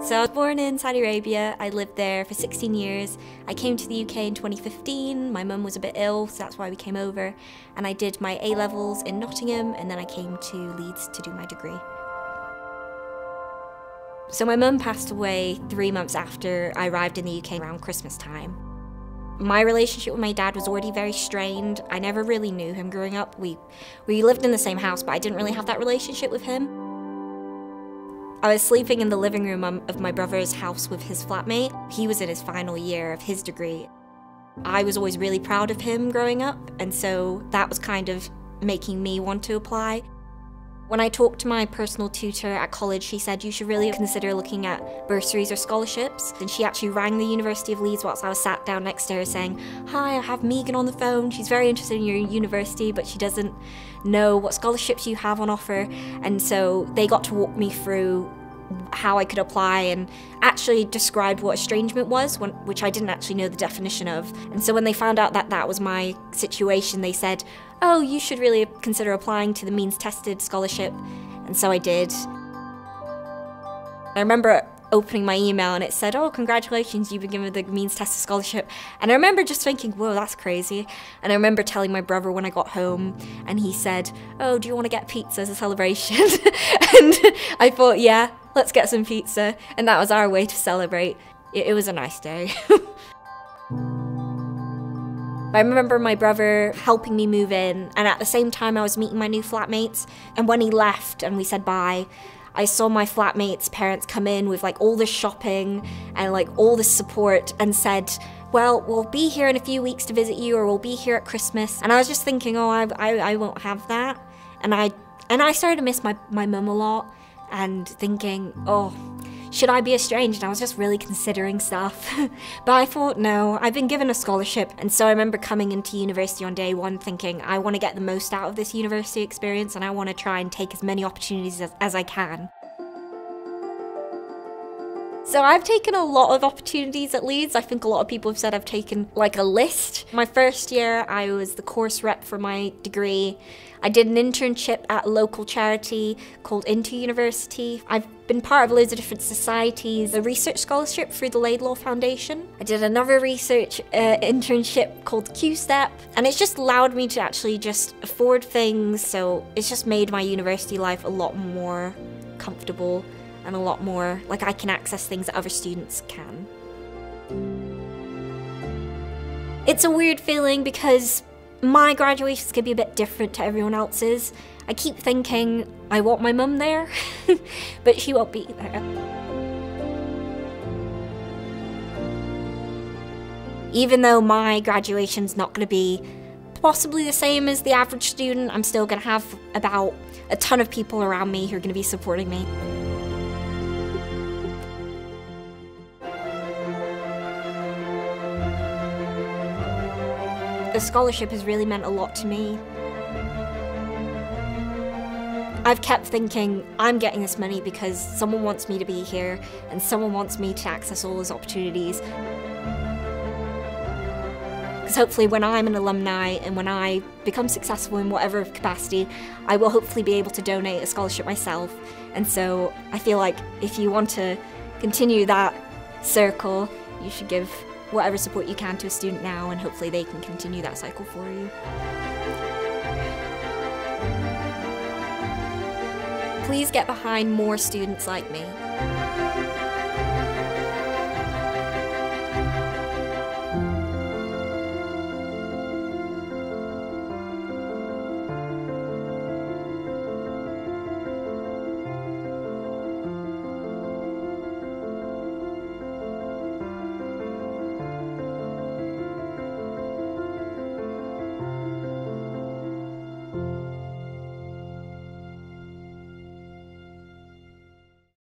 So I was born in Saudi Arabia. I lived there for 16 years. I came to the UK in 2015. My mum was a bit ill, so that's why we came over. And I did my A levels in Nottingham, and then I came to Leeds to do my degree. So my mum passed away three months after I arrived in the UK around Christmas time. My relationship with my dad was already very strained. I never really knew him growing up. We we lived in the same house, but I didn't really have that relationship with him. I was sleeping in the living room of my brother's house with his flatmate. He was in his final year of his degree. I was always really proud of him growing up, and so that was kind of making me want to apply. When I talked to my personal tutor at college, she said you should really consider looking at bursaries or scholarships. And she actually rang the University of Leeds whilst I was sat down next to her saying, Hi, I have Meegan on the phone. She's very interested in your university, but she doesn't know what scholarships you have on offer. And so they got to walk me through how I could apply and actually described what estrangement was, when, which I didn't actually know the definition of. And so when they found out that that was my situation, they said, Oh, you should really consider applying to the means tested scholarship. And so I did. I remember opening my email and it said, Oh, congratulations, you've been given the means tested scholarship. And I remember just thinking, Whoa, that's crazy. And I remember telling my brother when I got home, and he said, Oh, do you want to get pizza as a celebration? and I thought, Yeah, let's get some pizza. And that was our way to celebrate. It, it was a nice day. I remember my brother helping me move in, and at the same time, I was meeting my new flatmates. And when he left and we said bye, I saw my flatmates' parents come in with like all this shopping and like all this support and said, well, we'll be here in a few weeks to visit you, or we'll be here at Christmas. And I was just thinking, oh, I, I, I won't have that. And I and I started to miss my, my mum a lot and thinking, oh, should I be estranged? And I was just really considering stuff. but I thought, no, I've been given a scholarship. And so I remember coming into university on day one thinking, I want to get the most out of this university experience and I want to try and take as many opportunities as, as I can. So I've taken a lot of opportunities at Leeds. I think a lot of people have said I've taken like a list. My first year, I was the course rep for my degree. I did an internship at a local charity called Into University. I've been part of loads of different societies, a research scholarship through the Laidlaw Foundation. I did another research uh, internship called Q-Step, and it's just allowed me to actually just afford things. So it's just made my university life a lot more comfortable and a lot more like I can access things that other students can. It's a weird feeling because my graduation's gonna be a bit different to everyone else's. I keep thinking I want my mum there, but she won't be there. Even though my graduation's not gonna be possibly the same as the average student, I'm still gonna have about a ton of people around me who are gonna be supporting me. The scholarship has really meant a lot to me. I've kept thinking, I'm getting this money because someone wants me to be here and someone wants me to access all those opportunities. Because hopefully, when I'm an alumni and when I become successful in whatever capacity, I will hopefully be able to donate a scholarship myself. And so I feel like if you want to continue that circle, you should give whatever support you can to a student now, and hopefully they can continue that cycle for you. Please get behind more students like me.